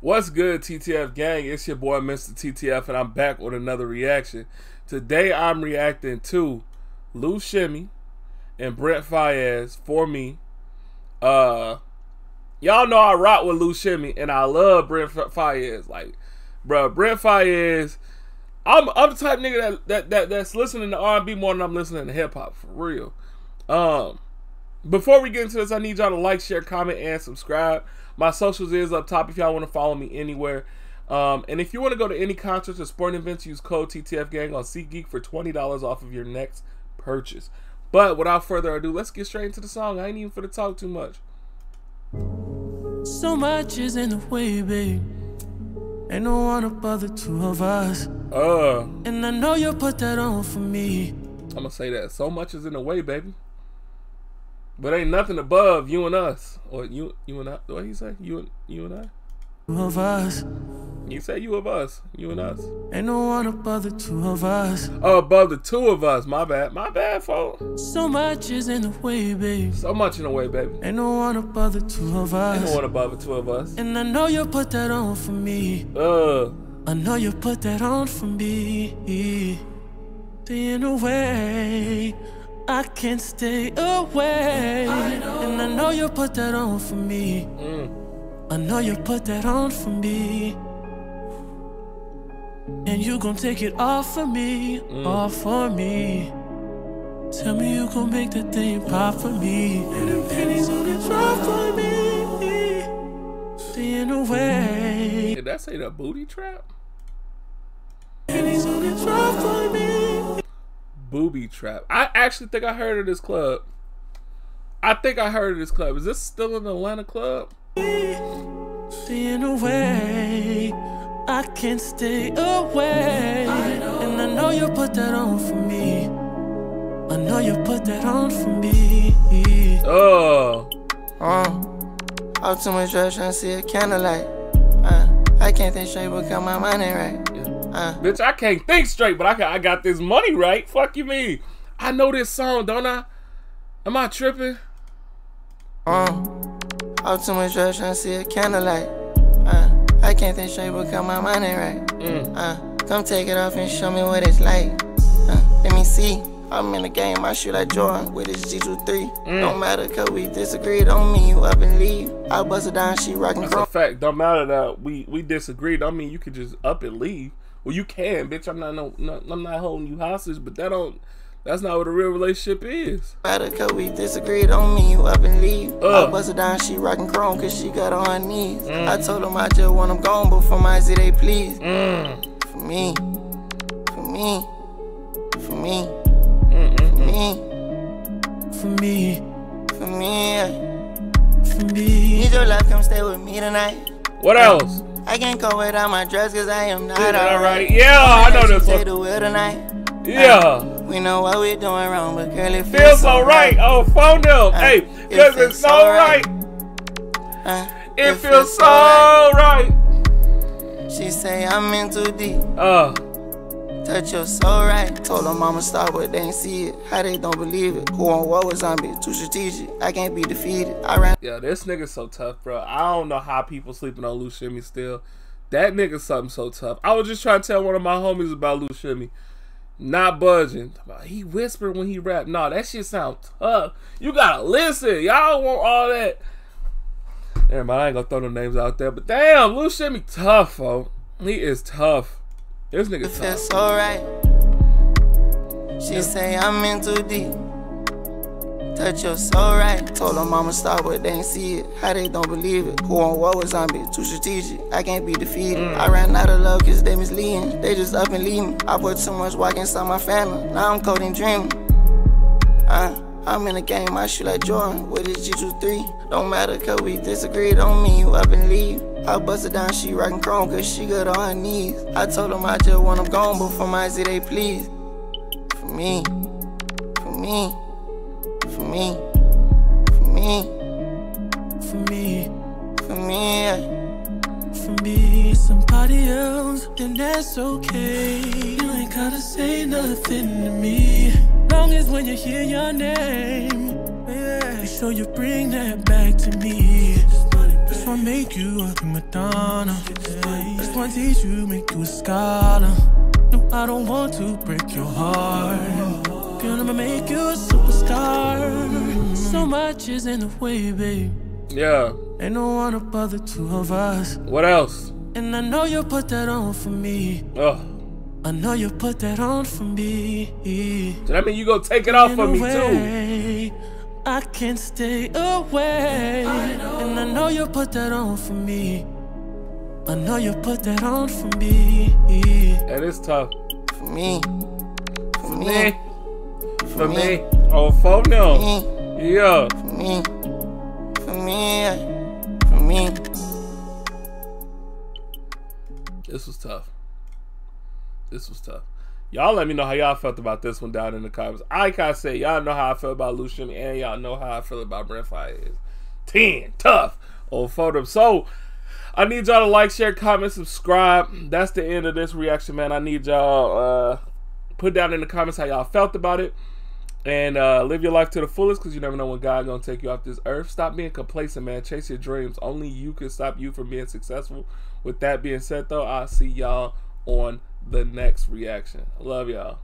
What's good, TTF gang? It's your boy, Mr. TTF, and I'm back with another reaction. Today, I'm reacting to Loe Shimmy and Brent Faiyaz for me. Uh, y'all know I rock with Loe Shimmy, and I love Brent Faiyaz. Like, bro, Brent Faiyaz. I'm I'm the type nigga that, that, that that's listening to R&B more than I'm listening to hip hop for real. Um, before we get into this, I need y'all to like, share, comment, and subscribe. My socials is up top if y'all want to follow me anywhere. Um, and if you want to go to any concerts or sporting events, use code TTFGang on SeatGeek for $20 off of your next purchase. But without further ado, let's get straight into the song. I ain't even for to talk too much. So much is in the way, babe. Ain't no one above the two of us. Uh. And I know you put that on for me. I'm gonna say that. So much is in the way, baby. But ain't nothing above you and us. Or you you and I what you say? You and you and I? Two of us. You say you of us. You and us. Ain't no one above the two of us. Oh, above the two of us. My bad. My bad, folks. So much is in the way, baby. So much in the way, baby. Ain't no one above the two of us. Ain't no one above the two of us. And I know you put that on for me. Uh. I know you put that on for me. In a way. I can't stay away. I and I know you put that on for me. Mm. I know you put that on for me. And you gon' take it off for me, mm. off for me. Tell me you gon' make that thing pop for me. And the pennies gonna drop for me. Staying away. Did that say the booty trap? Booby Trap. I actually think I heard of this club. I think I heard of this club. Is this still an Atlanta club? In a way, I can't stay away. And I know you put that on for me. I know you put that on for me. Oh. Oh. Out too much trying to see a candlelight. Uh, I can't think straight because my money right. Uh. Bitch, I can't think straight, but I got, I got this money right. Fuck you me. I know this song, don't I? Am I tripping? Um, out too much trying to see a candlelight. Uh, I can't think straight because my money right. Mm. Uh, come take it off and show me what it's like. Uh, let me see. I'm in the game, I shoot like Jordan with his G23. Mm. Don't matter, cause we disagree, don't mean you up and leave. I bust it down, she rockin' That's a fact, don't matter that we, we disagree, don't mean you could just up and leave. Well, you can, bitch. I'm not no, no I'm not holding you hostage, but that don't. That's not what a real relationship is. Matter cause we disagree, don't mean you up and leave. Uh. I bust it down, she rockin' chrome cause she got on her knees. Mm. I told them I just want them gone before my Z they please. Mm. For me, for me, for me, mm for me, for me, for me, for me. Need your love, come stay with me tonight. What else? I can't go without my dress cause I am not alright. Yeah, I know this one. the wheel tonight. Yeah. Uh, we know what we're doing wrong, but girl, it feels, feels so right. right. Oh, phone them. Uh, hey, cause it it's so right. right. Uh, it, it, feels, feels so right. right. She say I'm in too deep. Uh touch your soul right. Told her mama stop, but they ain't see it. How they don't believe it? Who on what was zombie? Too strategic. I can't be defeated. I ran. Yeah, this nigga so tough, bro. I don't know how people sleeping on Loe Shimmy still. That nigga something so tough. I was just trying to tell one of my homies about Loe Shimmy. Not budging. He whispered when he rapped. Nah, that shit sound tough. You gotta listen. Y'all want all that. Never mind, I ain't gonna throw no names out there. But damn, Loe Shimmy tough, folks. He is tough. This nigga it feels so right. She yeah. say I'm in too deep. Touch your soul right. Told her mama stop, but they ain't see it. How they don't believe it. Who on what was zombie? Too strategic. I can't be defeated. Mm. I ran out of love cause they misleading. They just up and leaving. I put too much work inside my family. Now I'm coding dreaming. Uh, I'm in the game, I shoot like Jordan with his G23. Don't matter, cause we disagree, don't mean you up and leave. I bust it down, she rockin' chrome, cause she good on her knees. I told them I just want them gone before my Z they please. For me, for me, for me, for me, for me, for me. For me, somebody else, then that's okay. You ain't gotta say nothing to me long as when you hear your name, yeah. Be sure you bring that back to me. Make you a Madonna. This one teach you, make you a scholar. No, I don't want to break your heart. Girl, I'ma make you a superstar. So much is in the way, babe. Yeah. Ain't no one above the two of us. What else? And I know you put that on for me. Oh. I know you put that on for me. So that mean you go take it off for me too. I can't stay away. I and I know you put that on for me. I know you put that on for me. And it's tough. For me. For me. For me. Oh, for no. Yeah. For me. For me. For me. This was tough. This was tough. Y'all let me know how y'all felt about this one down in the comments. I say, y'all know how I feel about Lucian and y'all know how I feel about Brent Faiyaz. 10. Tough. Old photo. So, I need y'all to like, share, comment, subscribe. That's the end of this reaction, man. I need y'all uh put down in the comments how y'all felt about it and uh, live your life to the fullest because you never know when God gonna take you off this earth. Stop being complacent, man. Chase your dreams. Only you can stop you from being successful. With that being said, though, I'll see y'all on the next reaction. Love y'all.